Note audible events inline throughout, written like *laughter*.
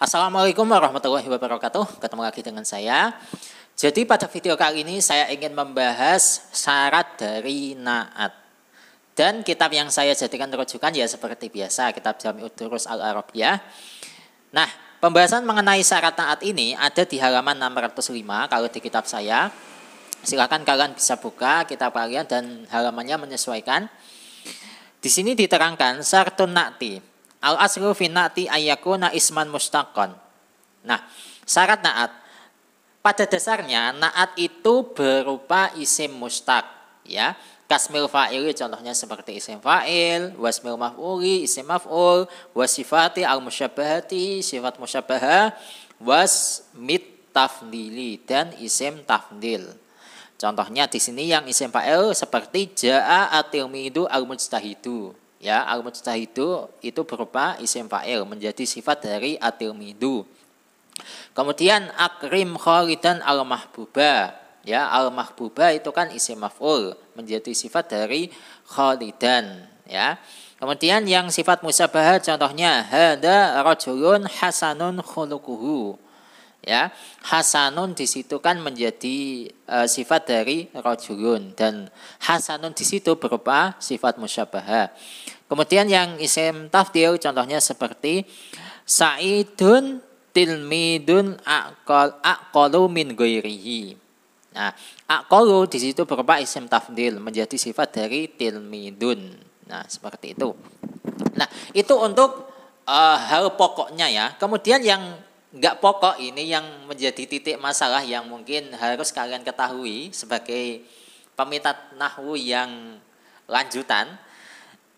Assalamualaikum warahmatullahi wabarakatuh. Ketemu lagi dengan saya. Jadi pada video kali ini saya ingin membahas syarat dari naat. Dan kitab yang saya jadikan rujukan ya seperti biasa kitab Jami'ud Durus Al-Arabiyah. Nah, pembahasan mengenai syarat naat ini ada di halaman 605 kalau di kitab saya. Silakan kalian bisa buka kitab kalian dan halamannya menyesuaikan. Di sini diterangkan syartun na'ti Al aslu fi na'ti ayyakuna isman mustaqon. Nah, syarat naat. Pada dasarnya naat itu berupa isim mustaq, ya. Kasmil fa'ili contohnya seperti isim fa'il, wasmil maf'uli, isim maf'ul, wasifati al musyabahati, sifat musyabahah, wasmit tafdili dan isim tafdil. Contohnya di sini yang isim fa'il seperti ja'a atilmidu al mujtahidu ya al mujtahidu itu berupa isim fa'il menjadi sifat dari atilmidu kemudian akrim khalidan al mahbuba ya al mahbuba itu kan isim maf'ul menjadi sifat dari khalidan. Ya. Kemudian yang sifat musabah contohnya hada rajulun hasanun khuluquhu ya hasanun di situ kan menjadi uh, sifat dari rojulun dan hasanun di situ berupa sifat musyabah. Kemudian yang isim tafdil contohnya seperti saidun tilmidun akol akolu min goirihi. Nah, akolu di situ berupa isim tafdil menjadi sifat dari tilmidun. Nah, seperti itu. Nah, itu untuk uh, hal pokoknya ya. Kemudian yang nggak pokok ini yang menjadi titik masalah yang mungkin harus kalian ketahui sebagai peminat nahwu yang lanjutan.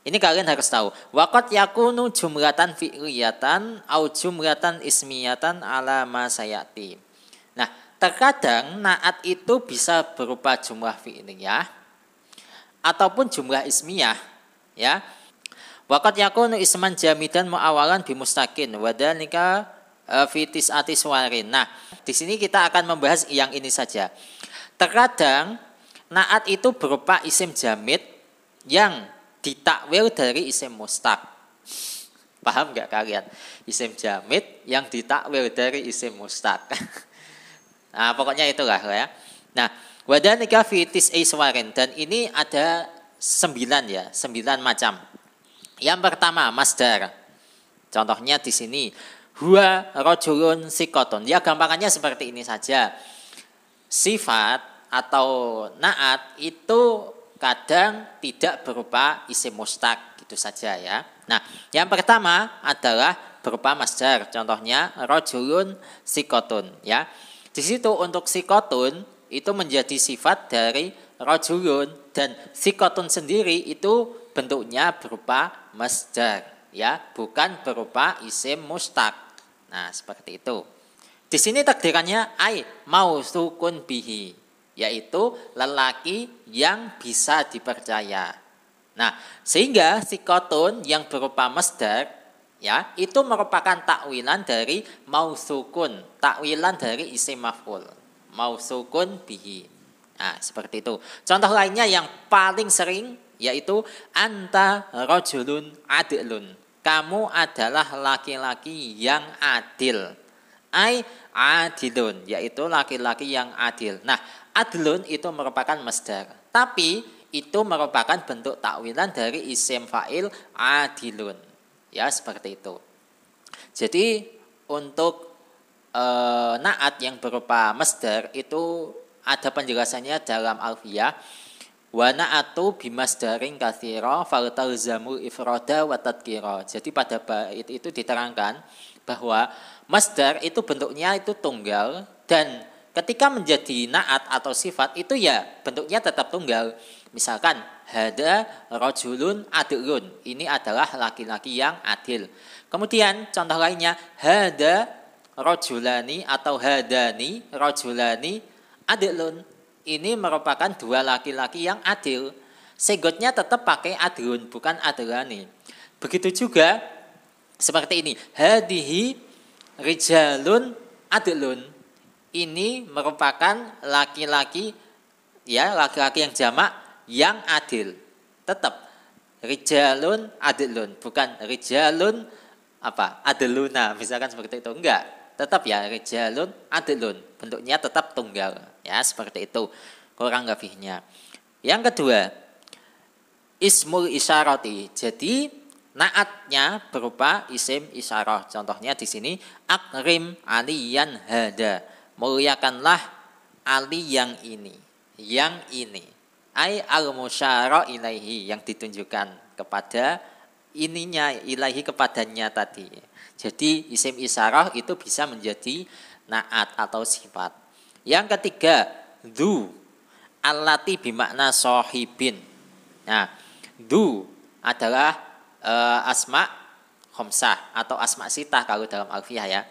Ini kalian harus tahu. Wakot yakunu jumlatan fi'liyatan au jumlatan ismiyatan ala masayati. Nah, terkadang naat itu bisa berupa jumlah fi'liyah ataupun jumlah ismiyah, ya. Wakot yakunu isman jamidan muawalan bimustakin wadalika Eh, fitis atiswarin. Nah, di sini kita akan membahas yang ini saja. Terkadang naat itu berupa isim jamid yang ditakwil dari isim mustaq. Paham nggak kalian? Isim jamid yang ditakwil dari isim mustaq. *laughs* nah, pokoknya itulah ya. Nah, wadanika fitis iswarin dan ini ada sembilan ya, sembilan macam. Yang pertama masdar. Contohnya di sini Huwa rojulun sikoton. Ya gampangannya seperti ini saja. Sifat atau naat itu kadang tidak berupa isim mustaq gitu saja ya. Nah, yang pertama adalah berupa masdar. Contohnya rojulun sikotun ya. Di situ untuk sikotun itu menjadi sifat dari rojulun dan sikotun sendiri itu bentuknya berupa masdar ya, bukan berupa isim mustaq. Nah, seperti itu. Di sini takdirannya ai mau sukun bihi, yaitu lelaki yang bisa dipercaya. Nah, sehingga sikotun yang berupa masdar ya, itu merupakan takwilan dari mausukun, takwilan dari isim maf'ul. Mausukun bihi. Nah, seperti itu. Contoh lainnya yang paling sering yaitu anta rojulun adilun kamu adalah laki-laki yang adil. Ai adilun, yaitu laki-laki yang adil. Nah, adilun itu merupakan masdar. Tapi itu merupakan bentuk takwilan dari isim fa'il adilun. Ya, seperti itu. Jadi untuk e, naat yang berupa masdar itu ada penjelasannya dalam alfiyah Wana atu bimas daring kathiro faltalzamu ifroda watadkiro. Jadi pada bait itu diterangkan bahwa masdar itu bentuknya itu tunggal dan ketika menjadi naat atau sifat itu ya bentuknya tetap tunggal. Misalkan hada rojulun adilun. Ini adalah laki-laki yang adil. Kemudian contoh lainnya hada rojulani atau hadani rojulani adilun ini merupakan dua laki-laki yang adil. Segotnya tetap pakai adilun, bukan adilani. Begitu juga seperti ini. Hadihi rijalun adilun. Ini merupakan laki-laki ya laki-laki yang jamak yang adil. Tetap rijalun adilun, bukan rijalun apa adeluna misalkan seperti itu enggak tetap ya rijalun adelun bentuknya tetap tunggal. Ya seperti itu. Kurang lebihnya. Yang kedua ismul isyarati jadi naatnya berupa isim isyarah. Contohnya di sini akrim aliyan hada. Muliakanlah ali yang ini yang ini. Ai al musyara ilaihi yang ditunjukkan kepada ininya ilahi kepadanya tadi. Jadi isim isyarah itu bisa menjadi naat atau sifat. Yang ketiga, du alati bimakna sohibin. Nah, du adalah e, asma khomsah atau asma sitah kalau dalam alfiah ya.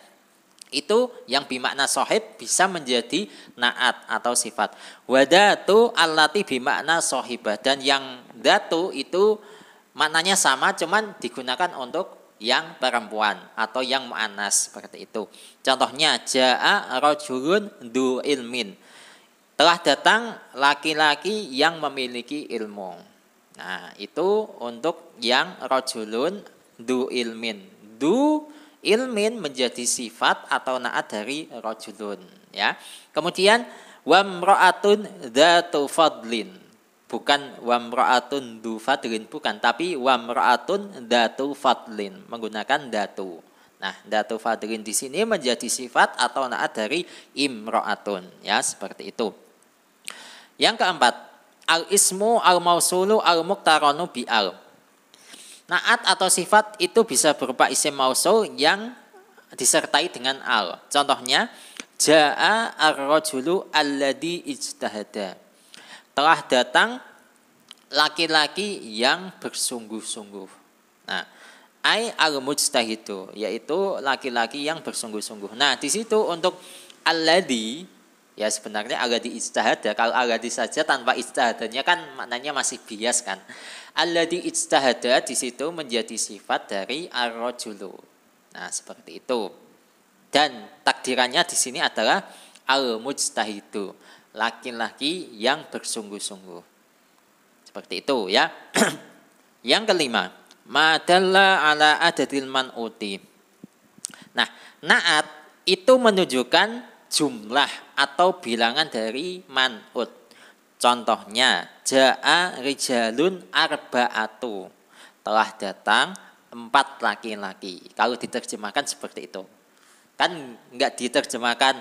Itu yang bimakna sohib bisa menjadi naat atau sifat. Wadatu alati bimakna sohibah. Dan yang datu itu maknanya sama cuman digunakan untuk yang perempuan atau yang mu'anas seperti itu. Contohnya jaa rajulun du ilmin. Telah datang laki-laki yang memiliki ilmu. Nah, itu untuk yang rajulun du ilmin. Du ilmin menjadi sifat atau naat dari rajulun ya. Kemudian wamra'atun dzatu fadlin bukan wamraatun du fadlin bukan tapi wamraatun datu fadlin menggunakan datu. Nah, datu fadlin di sini menjadi sifat atau naat dari imraatun ya seperti itu. Yang keempat, al ismu al mausulu al muktaronu bi al. Naat atau sifat itu bisa berupa isim mausul yang disertai dengan al. Contohnya, jaa ar-rajulu alladhi ijtahada telah datang laki-laki yang bersungguh-sungguh. Nah, ai al mujtahidu yaitu laki-laki yang bersungguh-sungguh. Nah, di situ untuk alladhi ya sebenarnya alladhi ijtahada kalau alladhi saja tanpa ijtihadanya kan maknanya masih bias kan. Alladhi ijtahada di situ menjadi sifat dari ar-rajulu. Nah, seperti itu. Dan takdirannya di sini adalah al mujtahidu laki-laki yang bersungguh-sungguh. Seperti itu ya. *clears throat* yang kelima, madalla ala adadil man'uti. Nah, naat itu menunjukkan jumlah atau bilangan dari man'ut. Contohnya, ja'a rijalun arba'atu. Telah datang empat laki-laki. Kalau diterjemahkan seperti itu. Kan enggak diterjemahkan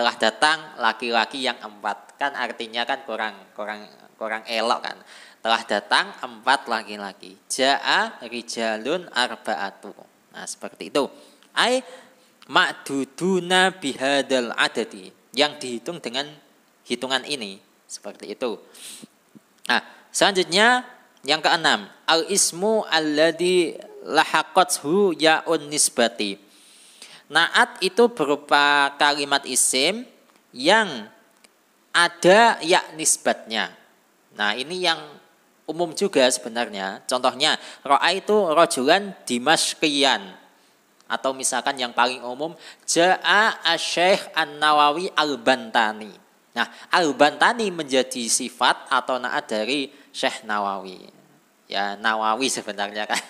telah datang laki-laki yang empat. Kan artinya kan kurang kurang kurang elok kan. Telah datang empat laki-laki. Jaa rijalun arbaatu. Nah seperti itu. Ai ma'duduna bihadal adadi. Yang dihitung dengan hitungan ini. Seperti itu. Nah selanjutnya yang keenam. Al ismu alladhi lahaqathu ya'un nisbati Naat itu berupa kalimat isim yang ada ya nisbatnya. Nah ini yang umum juga sebenarnya. Contohnya ro'a itu rojulan dimaskian. Atau misalkan yang paling umum Ja'a asyikh an-nawawi al-bantani. Nah al-bantani menjadi sifat atau naat dari Syekh Nawawi. Ya Nawawi sebenarnya kan.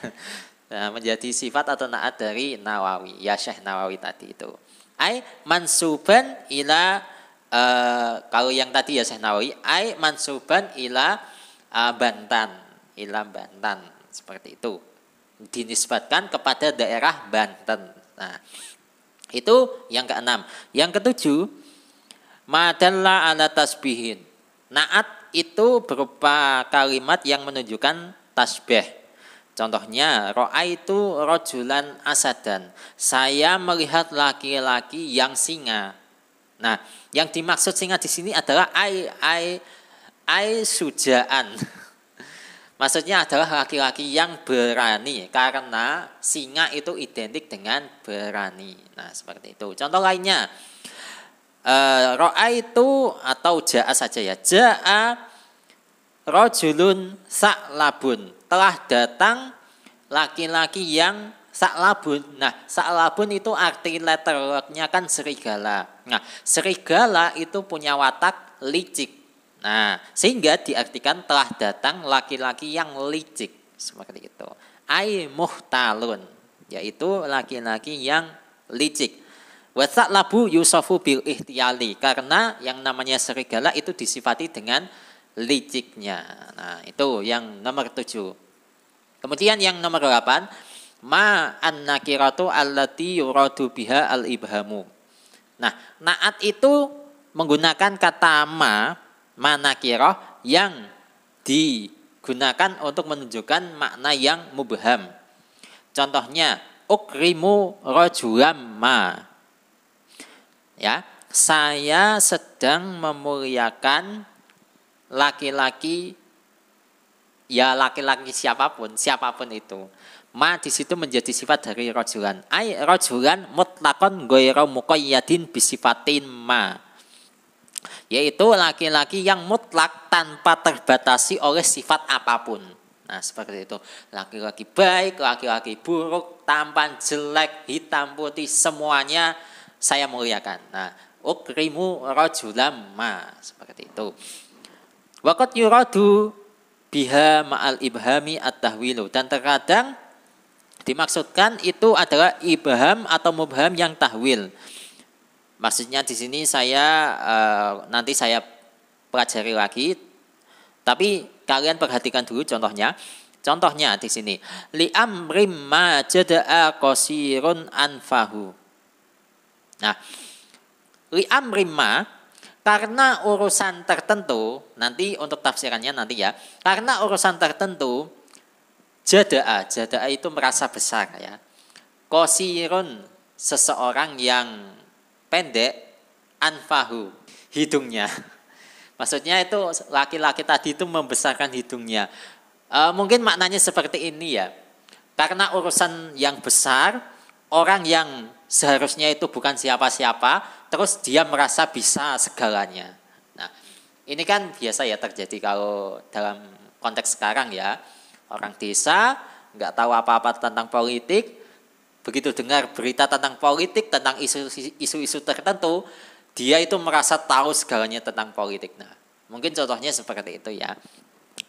Nah, menjadi sifat atau naat dari Nawawi. Ya Syekh Nawawi tadi itu. Ai mansuban ila uh, kalau yang tadi ya Syekh Nawawi, ai mansuban ila uh, Bantan, ila Bantan seperti itu. Dinisbatkan kepada daerah Banten. Nah, itu yang keenam. Yang ketujuh, madalla ala tasbihin. Naat itu berupa kalimat yang menunjukkan tasbih Contohnya, roa itu rojulan asadan. Saya melihat laki-laki yang singa. Nah, yang dimaksud singa di sini adalah ai ai ai sujaan. *laughs* Maksudnya adalah laki-laki yang berani karena singa itu identik dengan berani. Nah, seperti itu. Contoh lainnya, e, roa itu atau jaa saja ya. Jaa rojulun saklabun telah datang laki-laki yang saklabun. Nah, saklabun itu arti letternya kan serigala. Nah, serigala itu punya watak licik. Nah, sehingga diartikan telah datang laki-laki yang licik seperti itu. Ai muhtalun. yaitu laki-laki yang licik. Wasak labu yusofu bil ihtiyali karena yang namanya serigala itu disifati dengan liciknya. Nah, itu yang nomor tujuh. Kemudian yang nomor delapan, ma an nakiratu allati yuradu biha al ibhamu. Nah, naat itu menggunakan kata ma manakirah yang digunakan untuk menunjukkan makna yang mubham. Contohnya, ukrimu rojulam ma. Ya, saya sedang memuliakan laki-laki ya laki-laki siapa pun, siapa pun itu. Ma di situ menjadi sifat dari rojulan. Ay rojulan mutlakon goyro mukoyadin bisifatin ma yaitu laki-laki yang mutlak tanpa terbatasi oleh sifat apa pun. Nah, seperti itu. Laki-laki baik, laki-laki buruk, tampan, jelek, hitam, putih, semuanya saya muliakan. Nah, ukrimu rajulam ma, seperti itu. Wakat yuradu biha ma'al ibhami at-tahwilu. Dan terkadang dimaksudkan itu adalah ibham atau mubham yang tahwil. Maksudnya di sini saya uh, nanti saya pelajari lagi. Tapi kalian perhatikan dulu contohnya. Contohnya di sini li amrim ma jadaa qasirun anfahu. Nah, li amrim ma karena urusan tertentu nanti untuk tafsirannya nanti ya. Karena urusan tertentu jadaa, jadaa itu merasa besar ya. Qasirun seseorang yang pendek anfahu hidungnya. *laughs* Maksudnya itu laki-laki tadi itu membesarkan hidungnya. E, mungkin maknanya seperti ini ya. Karena urusan yang besar, orang yang seharusnya itu bukan siapa-siapa, terus dia merasa bisa segalanya. Nah, ini kan biasa ya terjadi kalau dalam konteks sekarang ya. Orang desa nggak tahu apa-apa tentang politik, begitu dengar berita tentang politik, tentang isu-isu tertentu, dia itu merasa tahu segalanya tentang politik. Nah, mungkin contohnya seperti itu ya.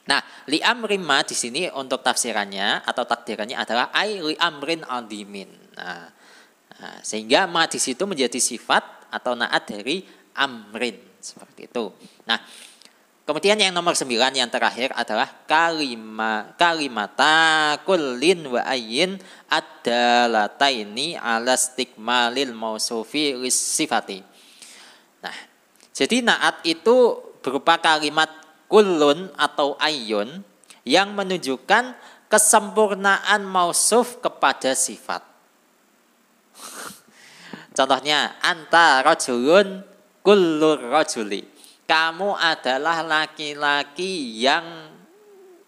Nah, li amrima di sini untuk tafsirannya atau takdirannya adalah ai li amrin adimin. Nah, nah, sehingga ma di situ menjadi sifat atau naat dari amrin seperti itu. Nah, Kemudian yang nomor sembilan yang terakhir adalah kalima kalimata kullin wa ayyin adalataini ala stigmalil mausufi sifati. Nah, jadi naat itu berupa kalimat kullun atau ayun yang menunjukkan kesempurnaan mausuf kepada sifat. *laughs* Contohnya anta rajulun kullur rajuli kamu adalah laki-laki yang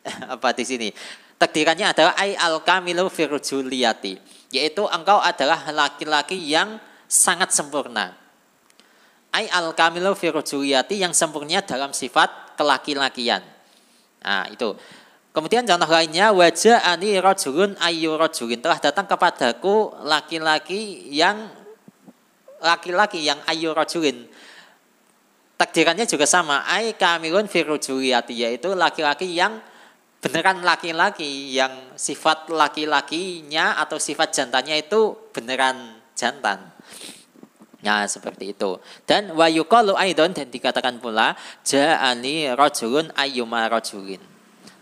*laughs* apa di sini? Takdirannya adalah ai al kamilu firjuliati, yaitu engkau adalah laki-laki yang sangat sempurna. Ai al kamilu firjuliati yang sempurna dalam sifat kelaki-lakian. Nah, itu. Kemudian contoh lainnya wajah ani rojulun ayu rojulin telah datang kepadaku laki-laki yang laki-laki yang ayu rojulin takdirannya juga sama. Ai kamilun firujuliyati yaitu laki-laki yang beneran laki-laki yang sifat laki-lakinya atau sifat jantannya itu beneran jantan. Ya seperti itu. Dan wa yuqalu aidon dan dikatakan pula ja'ani rajulun ayyuma rajulin.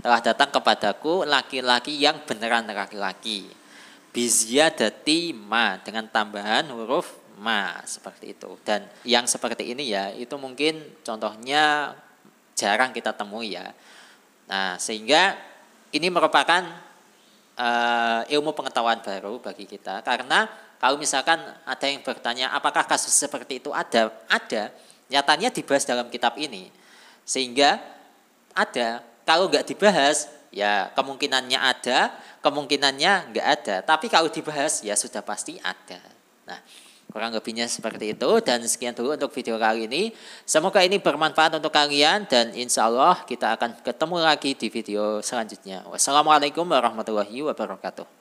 Telah datang kepadaku laki-laki yang beneran laki-laki. Bizyadati ma dengan tambahan huruf ma seperti itu. Dan yang seperti ini ya itu mungkin contohnya jarang kita temui ya. Nah, sehingga ini merupakan uh, ilmu pengetahuan baru bagi kita karena kalau misalkan ada yang bertanya apakah kasus seperti itu ada? Ada. Nyatanya dibahas dalam kitab ini. Sehingga ada. Kalau nggak dibahas ya kemungkinannya ada, kemungkinannya nggak ada. Tapi kalau dibahas ya sudah pasti ada. Nah, Kurang lebihnya seperti itu dan sekian dulu untuk video kali ini. Semoga ini bermanfaat untuk kalian dan insya Allah kita akan ketemu lagi di video selanjutnya. Wassalamualaikum warahmatullahi wabarakatuh.